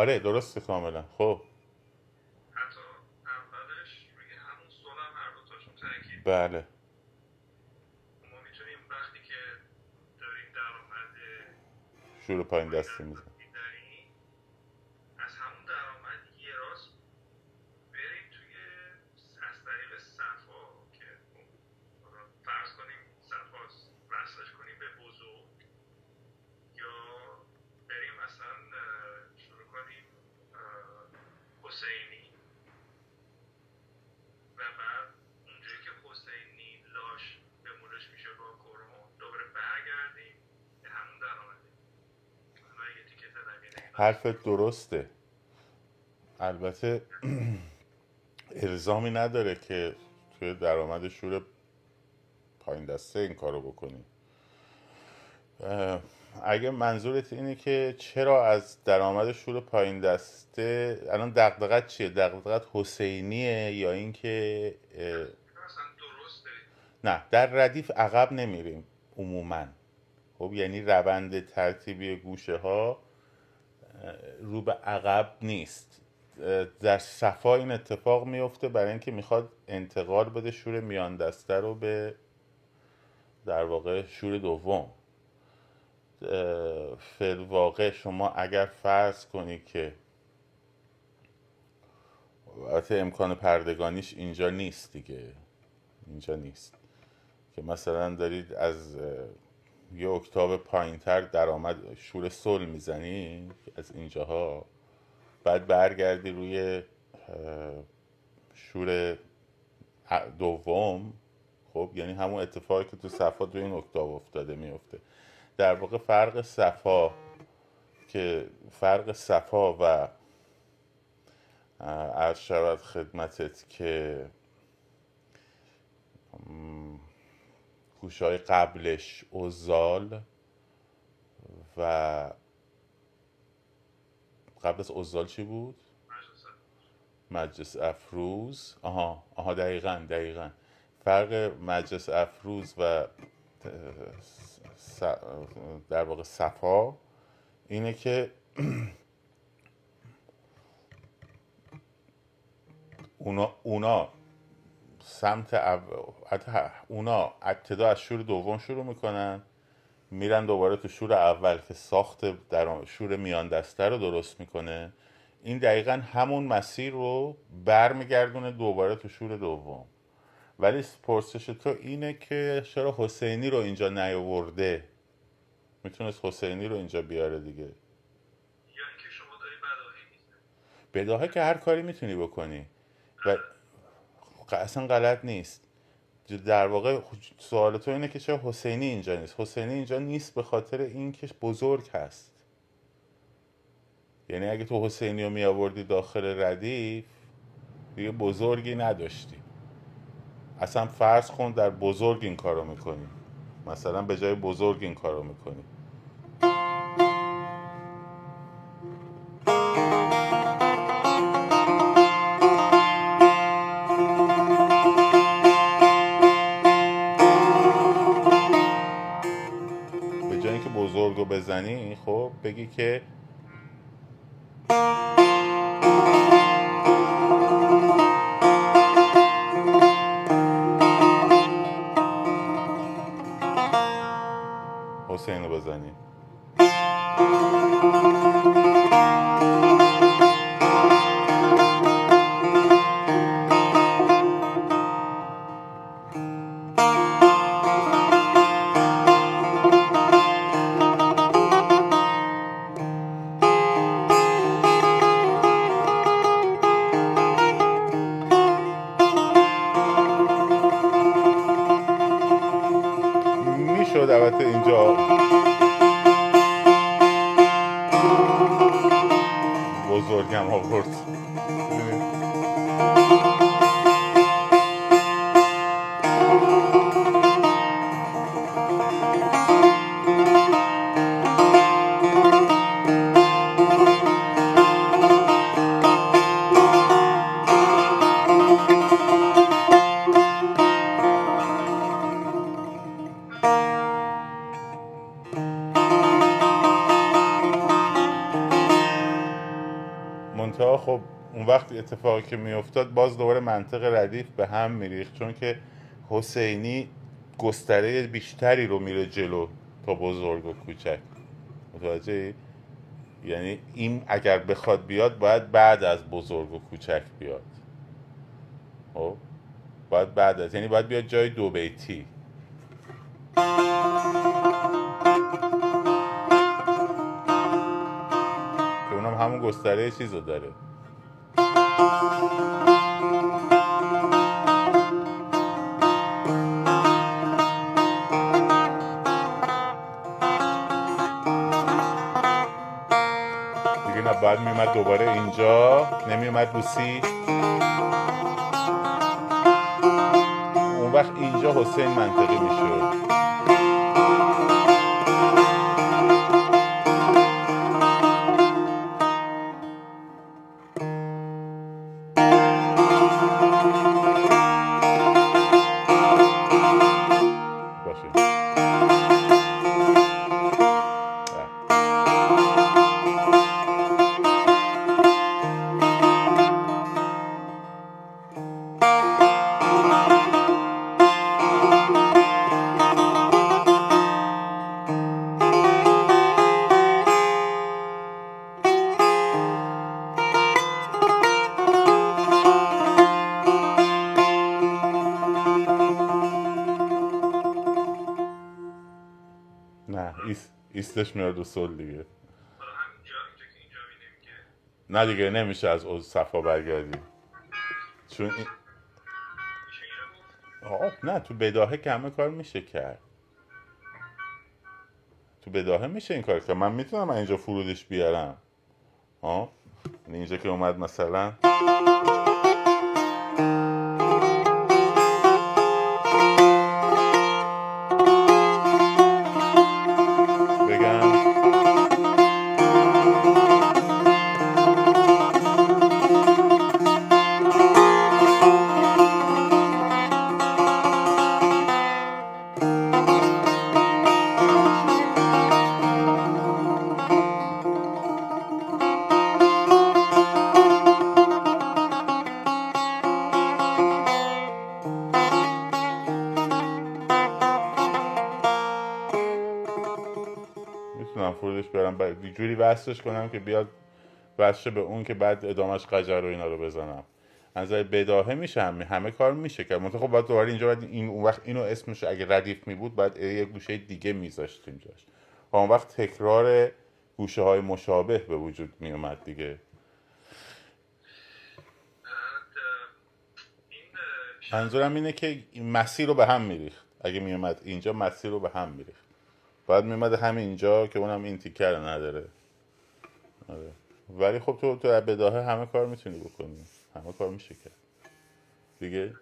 آره درسته کاملا. خب. حتی اولش روی همون هر دوتاشون تاکید. بله. ما می‌تونیم وقتی که داریم درآمد شور پایین دستی میزن می‌داریم، از همون درآمد یه راست بریم توی از طریق صفا که حالا فرض کنیم صفا وصلش کنیم به بزرگ یا بریم مثلا اه، شروع کنیم اه، حسینی و بعد اونجایی که حسینی لاش به مولش میشه با کرون دوباره برگردیم به همون درآمده حالا یه تیکه زدن حرفت درسته. البته الزامی نداره که توی درآمد شور پایین دسته این کارو بکنی. اگه منظورت اینه که چرا از درآمد شور پایین دسته الان دغدغت چیه؟ دغدغت حسینیه یا اینکه نه در ردیف عقب نمیریم عموما. خب یعنی روند ترتیبی گوشه ها رو به عقب نیست. در صفا این اتفاق میفته برای اینکه می‌خواد انتقال بده شور میان دسته رو به در واقع شور دوم. اه، فی‌الواقع شما اگر فرض کنی که البته امکان پردگانیش اینجا نیست دیگه. اینجا نیست. که مثلا دارید از یه اکتاب پایینتر درآمد شور سل می‌زنی از اینجاها. بعد برگردی روی شور دوم. خب یعنی همون اتفاقی که تو صفا تو این اکتاب افتاده میفته در واقع فرق صفا که فرق صفا و عرض شود خدمتت که گوشهای قبلش اوزال و قبل از اوزال چی بود؟ مجلس افروز آها آها دقیقا دقیقا فرق مجلس افروز و در واقع صفا اینه که اونا, اونا سمت او... اونا ابتدا از شور دوم شروع می‌کنن میرن دوباره تو شور اول که ساخت در شور میان دسته رو درست می‌کنه. این دقیقا همون مسیر رو برمیگردونه دوباره تو شور دوم. ولی پرسش تو اینه که چرا حسینی رو اینجا نیاورده؟ می‌تونست حسینی رو اینجا بیاره دیگه. یا اینکه شما داری بداهی می‌زنی بداهه که هر کاری می‌تونی بکنی. و اصلا غلط نیست. در واقع سوال تو اینه که چرا حسینی اینجا نیست؟ حسینی اینجا نیست به خاطر اینکه بزرگ هست. یعنی اگه تو حسینی رو می آوردی داخل ردیف دیگه بزرگی نداشتی. اصلا فرض کن در بزرگ این کارو می‌کنی. مثلا به جای بزرگ این کارو می‌کنی. بگی که وقت اتفاقی که میافتاد باز دوباره منطق ردیف به هم میریخت. چون که حسینی گستره بیشتری رو میره جلو تا بزرگ و کوچک. متوجه یعنی این اگر بخواد بیاد باید بعد از بزرگ و کوچک بیاد. خب؟ باید بعد از یعنی باید بیاد جای دو بیتی. که اونم همون گستره چیز رو داره. میومد دوباره اینجا. نمیومد رو سی. اون وقت اینجا حسین منطقی می‌شد. نه ایست ایستش میاد رو سل دیگه. نه دیگه نمیشه از اوج صفا برگردی. چون این... آه، نه تو بداهه که همه کار میشه کرد. تو بداهه میشه این کار کرد. من می‌تونم اینجا فرودش بیارم. یعنی اینجا که اومد مثلا وصلش کنم که بیاد وصل به اون که بعد ادامش قجر و اینا رو بزنم. از بداهه میشه همه, همه کار میشه کرد منتها خب باید دوباره اینجا باید این اون وقت اینو اسمش اگه ردیف می بود بعد یه گوشه دیگه میذاشتیم جاش. و اون وقت تکرار گوشه های مشابه به وجود می اومد دیگه. منظورم اینه که مسیر رو به هم میریخت. اگه میومد اینجا مسیر رو به هم میریخت. باید میومد همین اینجا که اونم این تیکه رو نداره. آره. ولی خب تو تو بداهه همه کار می‌تونی بکنی همه کار میشه کرد دیگه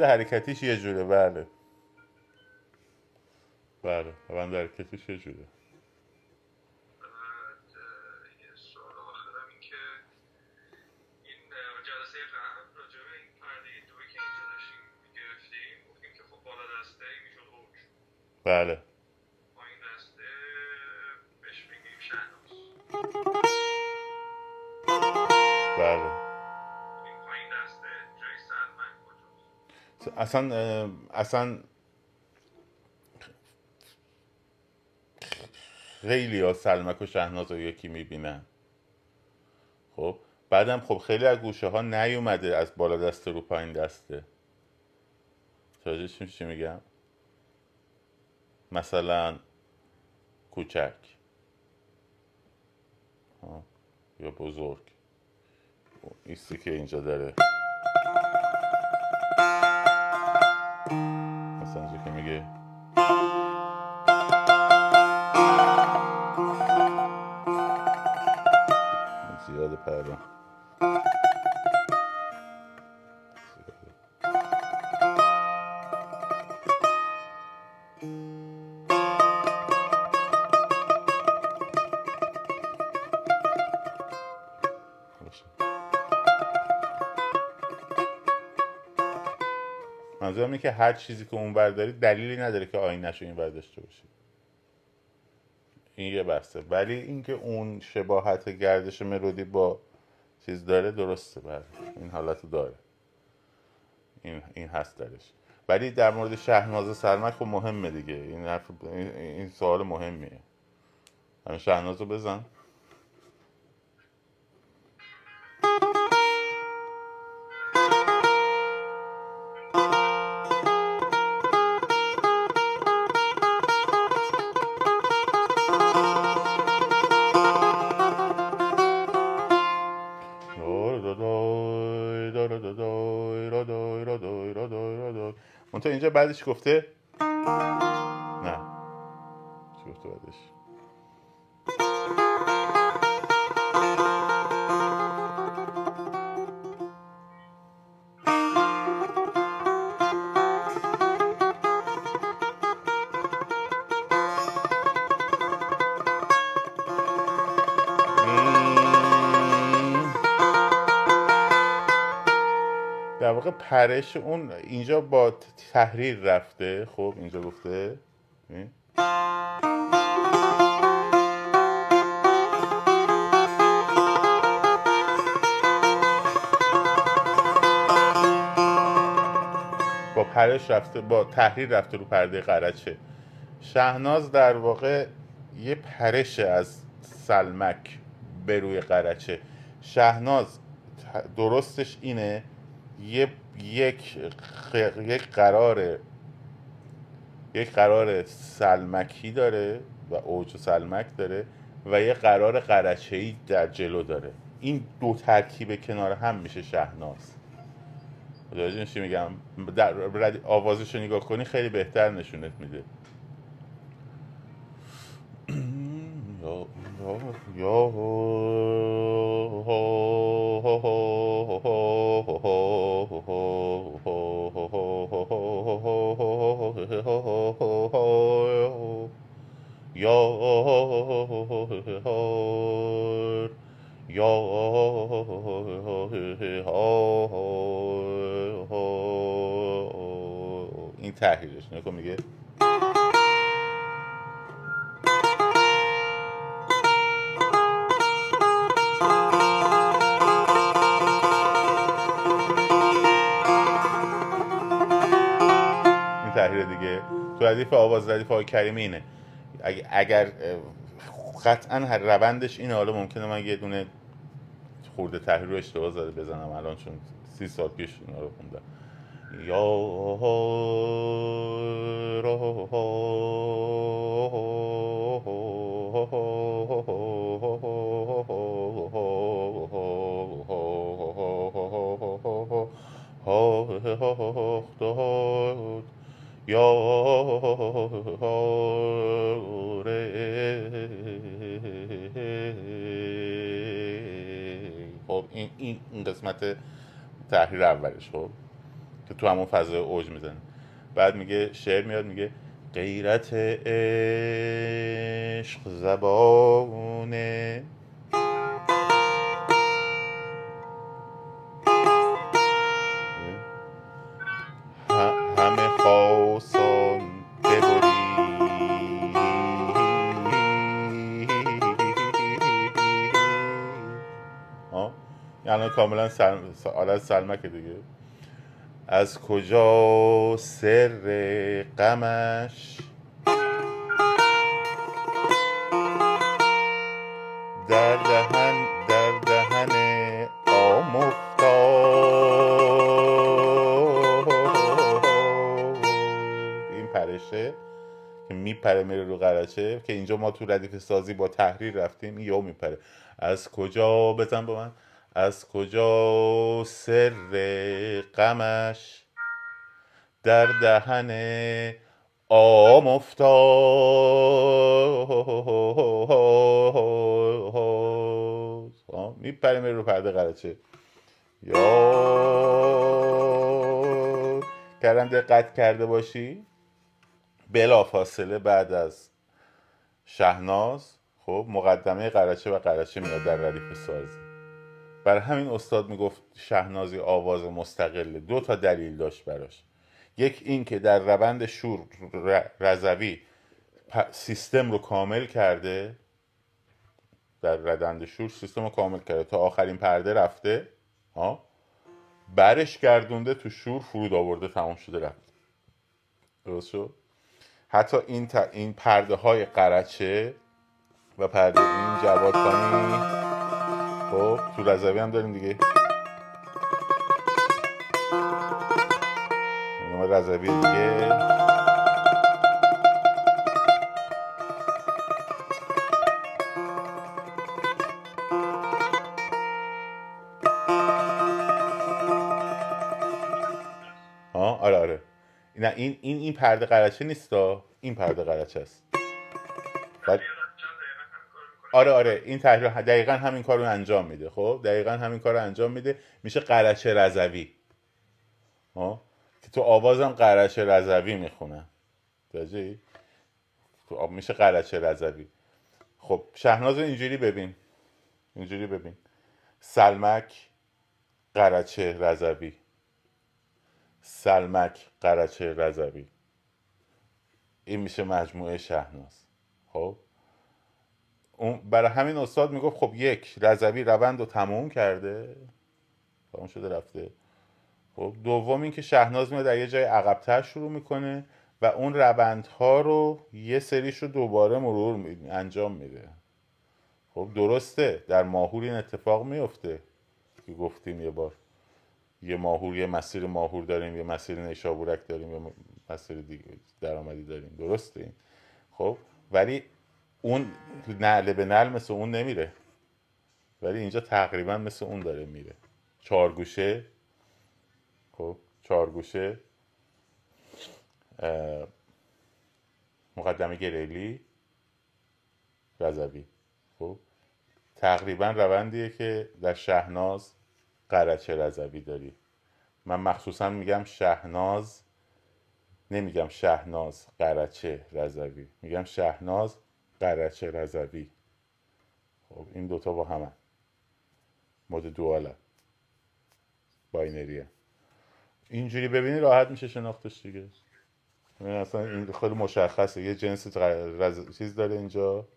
روند حرکتیش یه جوره بله. بله روند حرکتیش یه جوره. بعد اصلا اصلا خیلی ها سلمک و شهناز رو یکی می‌بینن. خب بعدم خب خیلی از گوشه ها نیومده از بالا دسته رو پایین دسته. چی میگم؟ مثلا کوچک. یا بزرگ. ایستی که اینجا داره. مثلا منظورم که هر چیزی که اون برداری دلیلی نداره که آینش رو این داشته باشی. این یه بحثه. ولی اینکه اون شباهت گردش ملودی با چیز داره درسته. بله. این حالت داره. این این هست درش. ولی در مورد شهناز سرمک خب مهمه دیگه. این حرف این سوال مهمیه. همین شهناز رو بزن. بعدش گفته واقع پرش اون اینجا با تحریر رفته. خب اینجا گفته. با پرش رفته با تحریر رفته رو پرده قرچه شهناز در واقع یه پرش از سلمک به روی قرچه شهناز درستش اینه یه یک یک قرار یک قرار سلمکی داره و اوج سلمک داره و یه قرار قرچه‌ای در جلو داره. این دو ترکیب کنار هم میشه شهناز. متوجه چی میگم؟ در آوازش رو نگاه کنی خیلی بهتر نشونت میده. یا یا تحریرش نکن میگه این تحریر دیگه تو ردیف آواز ردیف آقای کریمی اینه. اگر, قطعا هر روندش اینه. حالا ممکنه من یه دونه خورده تحریر رو اشتباه زده بزنم الان چون سی سال پیش اینا رو خوندم. یا خب این این این قسمت تحریر اولش خب که تو همون فضای اوج می‌زنه. بعد میگه شعر میاد میگه غیرت عشق زبانه کاملا سل... حالت سلمک دیگه. از کجا سر غمش؟ در دهن در دهن آم این پرشه که میپره میره رو قرچه که اینجا ما تو ردیف سازی با تحریر رفتیم یهو میپره. از کجا بزن با من؟ از کجا سر غمش در دهن آم افتاد؟ میره رو پرده قرچه یا کردم دقت کرده باشی؟ بلا فاصله بعد از شهناز خب مقدمه قرچه و قرچه میاد در ردیف سازی. برای همین استاد می‌گفت شهنازی آواز مستقله دو تا دلیل داشت براش. یک این که در روند شور رضوی سیستم رو کامل کرده. در ردند شور سیستم رو کامل کرده. تا آخرین پرده رفته. ها؟ برش گردونده تو شور فرود آورده تمام شده رفت. درست شد؟ حتی این. این پرده های قرچه و پرده این جواد خانی خب تو رضوی هم داریم دیگه. این رضوی دیگه. آره آره. نه این این این پرده قرچه نیستا این پرده قرچه است. آره آره این تحریر دقیقا همین کار رو انجام میده خب؟ دقیقا همین کار رو انجام میده میشه قرچه رضوی. ها که تو آوازم قرچه رضوی می‌خونن تو آب میشه قرچه رضوی. خب شهناز اینجوری ببین. اینجوری ببین. سلمک قرچه رضوی. سلمک قرچه رضوی. این میشه مجموعه شهناز. خب؟ برای همین استاد می‌گفت خب یک رضوی روند رو تموم کرده. تموم شده رفته. خب دوم اینکه شهناز میاد در یه جای عقبتر شروع می‌کنه و اون روندها رو یه سریش رو دوباره مرور می- انجام میده. خب درسته در ماهور این اتفاق میفته که گفتیم یه بار. یه ماهور یه مسیر ماهور داریم یه مسیر نیشابورک داریم یه مسیر دیگه درآمدی داریم. درسته این. خب ولی اون نعل به نعل مثل اون نمیره. ولی اینجا تقریبا مثل اون داره میره. چارگوشه. خب چارگوشه. مقدمه گریلی. رضوی خب تقریبا روندیه که در شهناز قرچه رضوی داری. من مخصوصا میگم شهناز نمیگم شهناز قرچه رضوی میگم شهناز قرچه رضوی. خب این دوتا با همن مود دوالن باینریه. اینجوری ببینی راحت میشه شناختش دیگه. یعنی اصلا این خیلی مشخصه. یه جنس رز... چیز داره اینجا.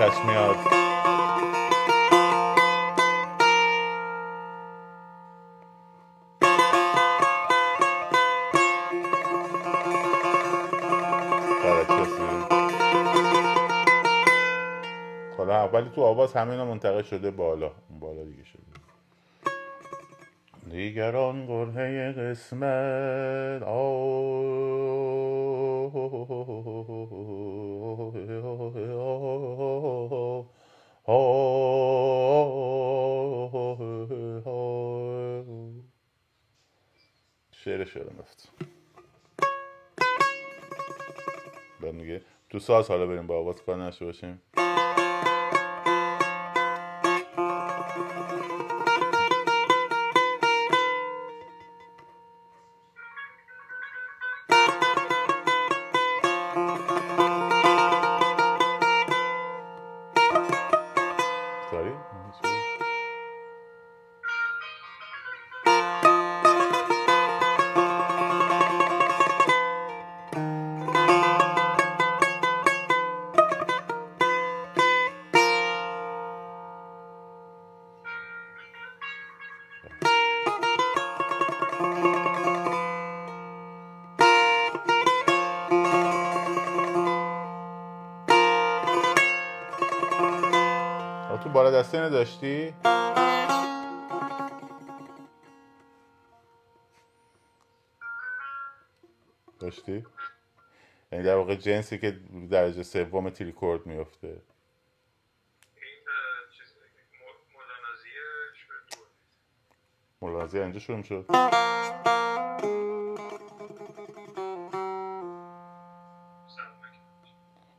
قرچش میاد. ولی تو آواز همه اینا منتقل شده بالا. بالا دیگه شده. دیگران قرهه قسمت شعر شعر رفت. بعد میگه تو ساز حالا بریم با آواز کار نشته باشیم. اینو داشتی؟ داشتی؟ یعنی در واقع جنسی که درجه سوم تریکورد میفته این اینجا شروع می‌شد.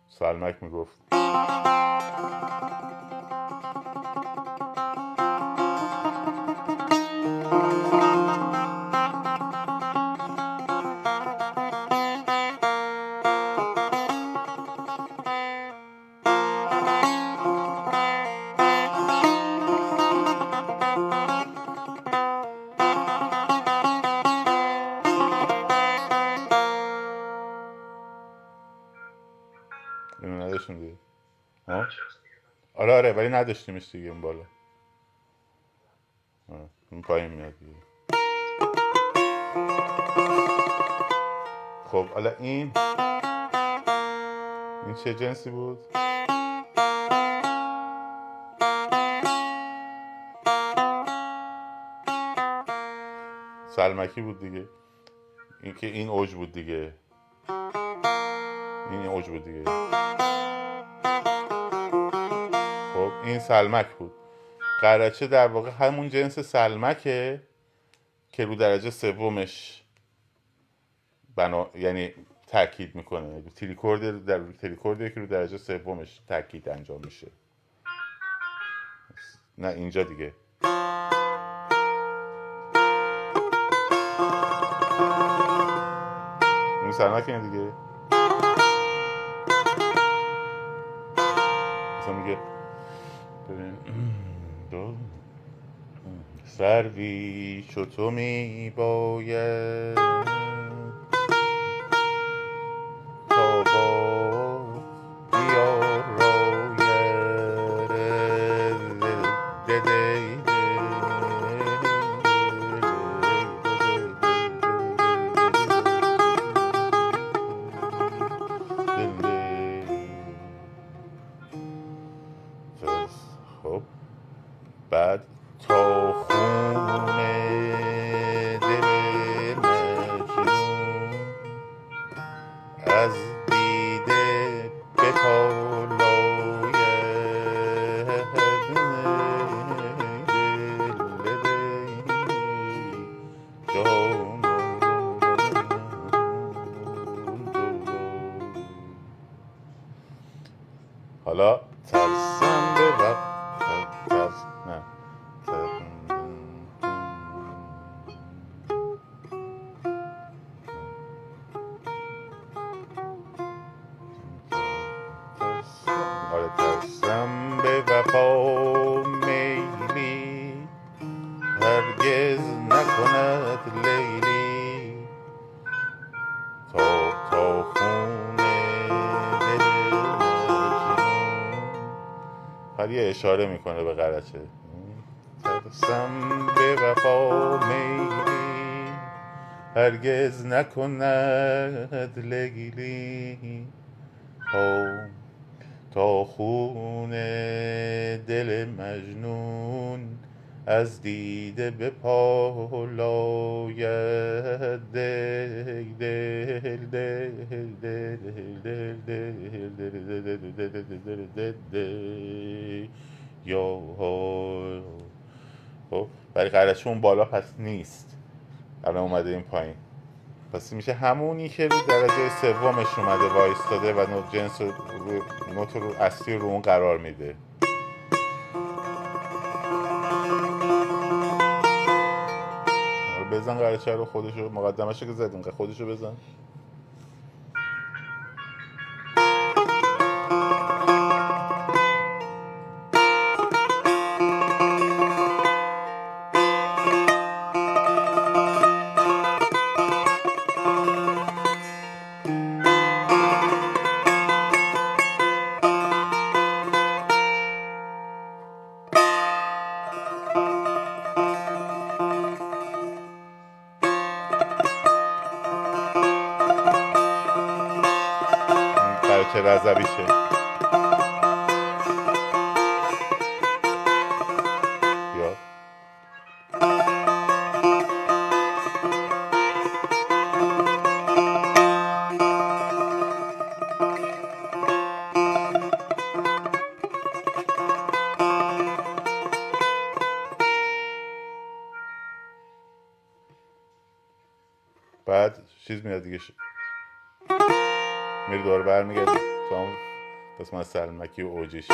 سلمک می‌گفت. نداشتیم دیگه؟ آره آره ولی نداشتیمش دیگه اون بالا. اون پایین میاد دیگه. خب حالا این این چه جنسی بود؟ سلمکی بود دیگه. این که این اوج بود دیگه. این اوج بود دیگه. این سلمک بود. قرچه در واقع همون جنس سلمکه که رو درجه سومش بنا یعنی تاکید می‌کنه. تریکورد در تریکوردی که رو درجه سومش تاکید انجام میشه. نه اینجا دیگه. این سلمک دیگه. مثلا میگه ببینیم. دو. سروی چطور می باید ترسم به وفا میلی. هرگز نکند لیلی. تا تا خون دل فقط یه اشاره می‌کنه به قرچه ترسم به وفا میلی. هرگز نکند لیلی. تا تا خون دل مجنون از دیده به پالاید دل دل دل دل دل دل دل یا خب ولی قرارش اون بالا پس نیست. الان اومده پایین. پس میشه همونی که رو درجه سومش اومده وایستاده و نوت جنس رو رو- نوت رو اصلی رو اون قرار میده. حالا بزن قرچه رو خودشو مقدمش که زدیم خودشو بزن. دیگه ش... میری دوباره برمیگردی. تو هم قسمت سلمکی و اوجیش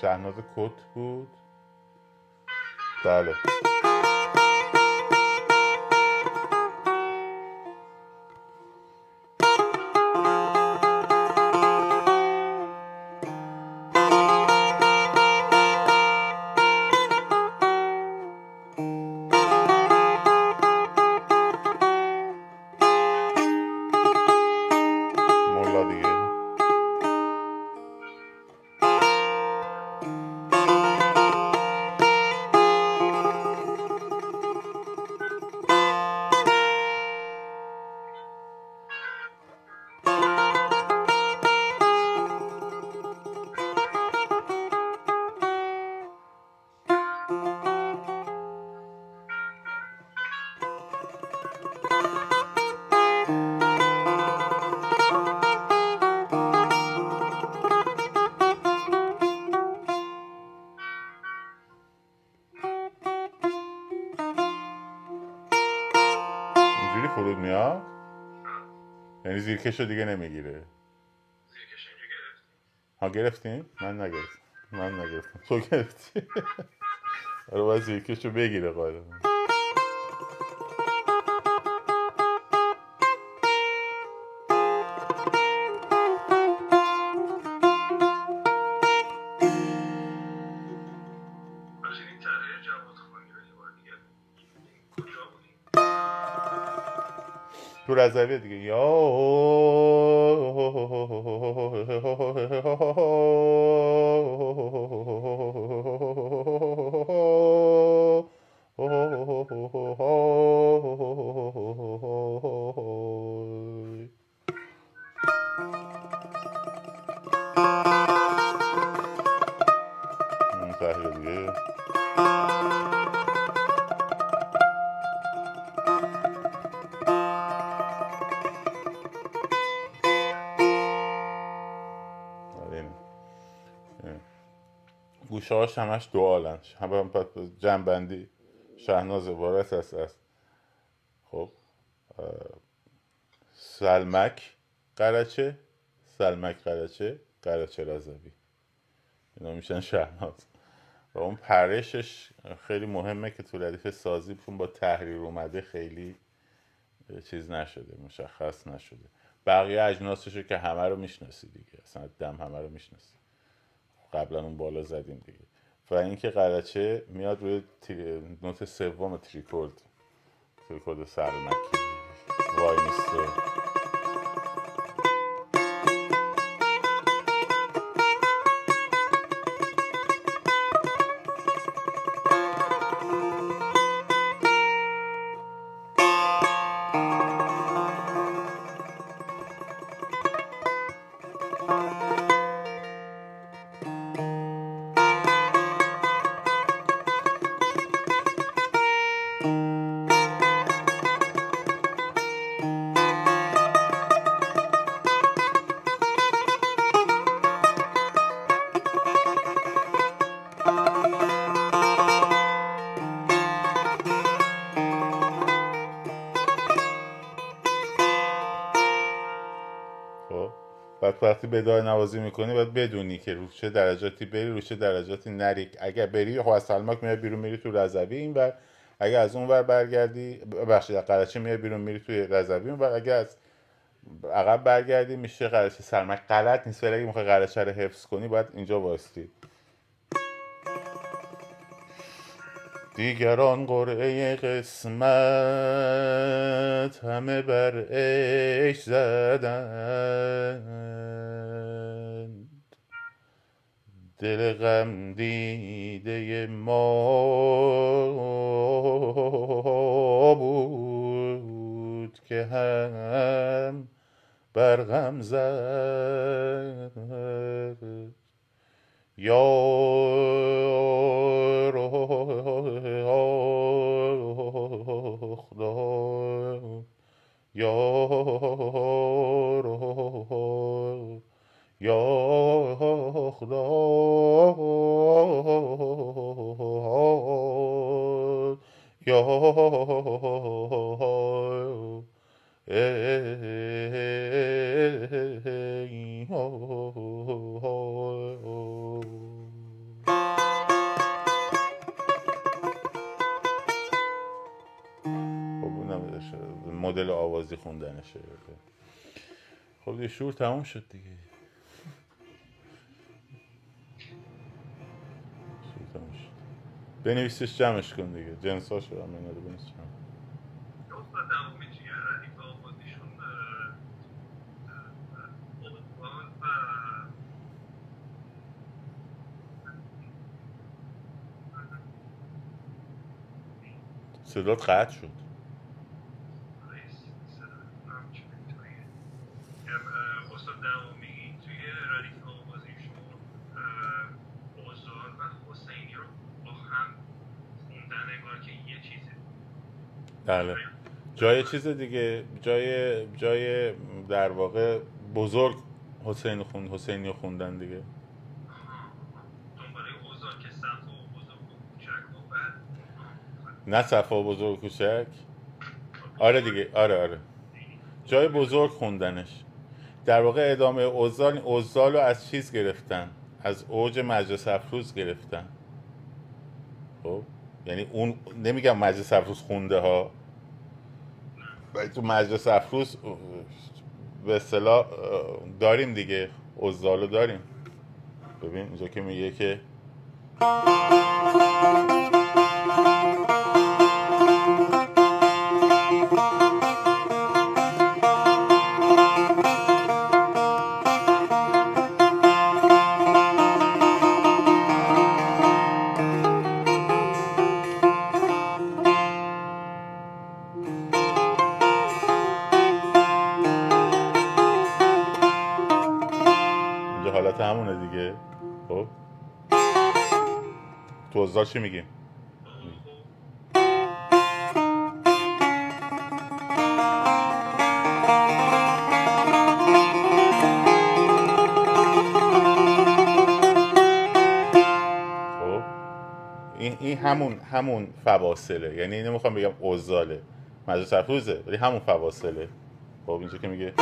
شهناز کت بود؟ بله. اینجوری زیرکش رو دیگه نمی‌گیره. زیرکش اینجا گرفت ها گرفتین؟ من نگرفتم. من نگرفتم. تو گرفتی؟ آره باید زیرکش رو بگیره قاعدتا. تو رضویه دیگه. یا هاش همش دوالن هم جنبندی شهناز عبارت است از خب سلمک قرچه سلمک قرچه قرچه رضوی. اینا میشن شهناز. و اون پرشش خیلی مهمه که تو ردیف سازی با تحریر اومده خیلی چیز نشده مشخص نشده. بقیه اجناسشو که همه رو می‌شناسی دیگه. اصلا دم همه رو می‌شناسی. قبلا اون بالا زدیم دیگه. و اینکه قرچه میاد روی. نوت سوم تریکورد تریکورد سرمکی وای میسته وقتی بدای نوازی می‌کنی باید بدونی که رو چه درجاتی بری رو چه درجاتی نری. اگر بری خب از سلماک میای بیرون میری تو رضوی ور. اگر از اون ور برگردی ببخشید از قرچه میای بیرون میری توی رضوی ور. اگر از عقب برگردی میشه قرچه سلمک. غلط نیست ولی اگه می‌خوای قرچه رو حفظ کنی باید اینجا واستی دیگران قرعه قسمت همه بر عیش زدند. دل غم دیده ما بود که هم بر غم زد. یار خدا یار یا خدا یا خب مدل آوازی خوندنشه خب دیگه شور تموم شد دیگه تموم شد بنویسش جمعش کن دیگه جنساش رو هم اینا رو بنویس جمع. صدات قطع شد رئیس همچنین توی ام، استاد دمومی توی ردیف آبادیشون اوزار و حسینی رو با هم خوندن انگار که یه چیزه بله جای چیز دیگه جای جای در واقع بزرگ حسین خوند حسینی خوندن دیگه. نه صفا بزرگ کوچک. آره دیگه آره آره. جای بزرگ خوندنش. در واقع ادامه اوزال اوزال رو از چیز گرفتن؟ از اوج مجلس افروز گرفتن. خب؟ یعنی اون نمیگم مجلس افروز خونده ها. ولی تو مجلس افروز به اصطلاح داریم دیگه. اوزال رو داریم. ببین اینجا که میگه که اوزال چی میگیم خب. این, همون همون فواصله. یعنی نمی‌خوام بگم اوزاله. مجلس افروزه ولی همون فواصله. خب اینجا که میگه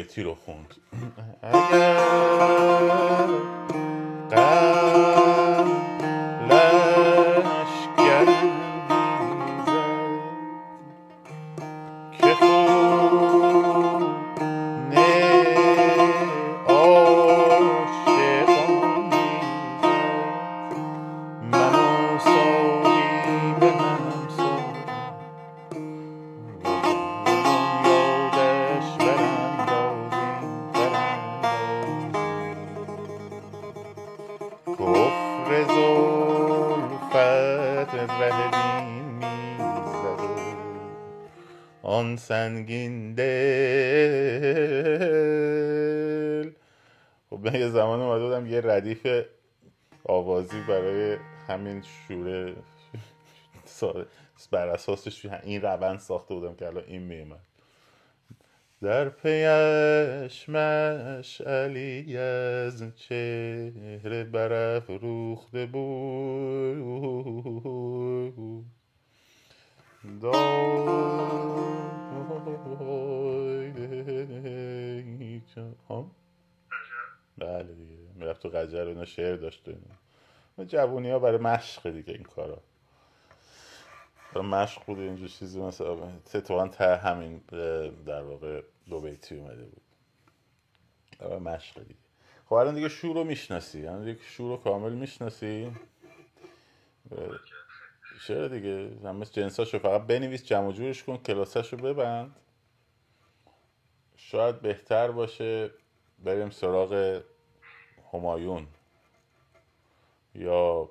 دو بیتی سنگین دل خب من یه زمان اومده بودم یه ردیف آوازی برای همین شوره بر اساسش این روند ساخته بودم که الان این میومد در پیش مشعلی از چهره برافروخته بود دای ها؟ بله دیگه. می‌رفت تو قجر و اینا شعر داشت و اینا. جوونی ها برای مشق دیگه این کارا. برای مشق بود اینجور چیزی مثلا. اتفاقا ته همین اه، در واقع دو بیتی اومده بود. برای مشق دیگه. خب الان دیگه شور رو می‌شناسی. الان دیگه شور رو کامل می‌شناسی. چرا دیگه؟ همه جنساشو فقط بنویس جمع جورش کن کلاساشو ببند. شاید بهتر باشه بریم سراغ همایون. یا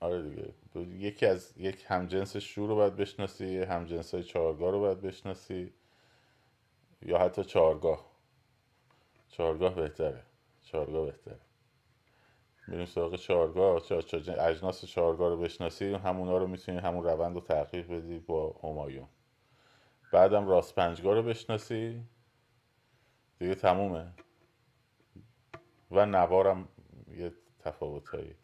آره دیگه یکی از یک همجنس شور رو باید بشناسی همجنس های چهارگاه رو باید بشناسی یا حتی چهارگاه. چهارگاه بهتره. چهارگاه بهتره. میریم سراغ چهارگاه. چه چه- اجناس چهارگاه رو بشناسی همونا رو می‌تونی همون روند رو تغییر بدی با همایون. بعدم راست پنجگاه رو بشناسی. دیگه تمومه. و نوارم یه تفاوتایی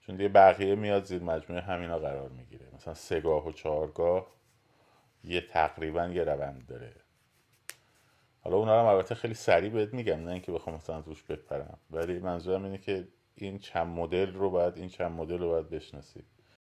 چون دیگه بقیه میاد زیر مجموعه همینا قرار می‌گیره. مثلا سگاه و چهارگاه یه تقریبا یه روند داره. حالا اونا رو البته خیلی سریع بهت میگم نه اینکه بخوام مثلا روش بپرم. ولی منظورم اینه که این چند مدل رو باید این چند مدل رو باید بشناسی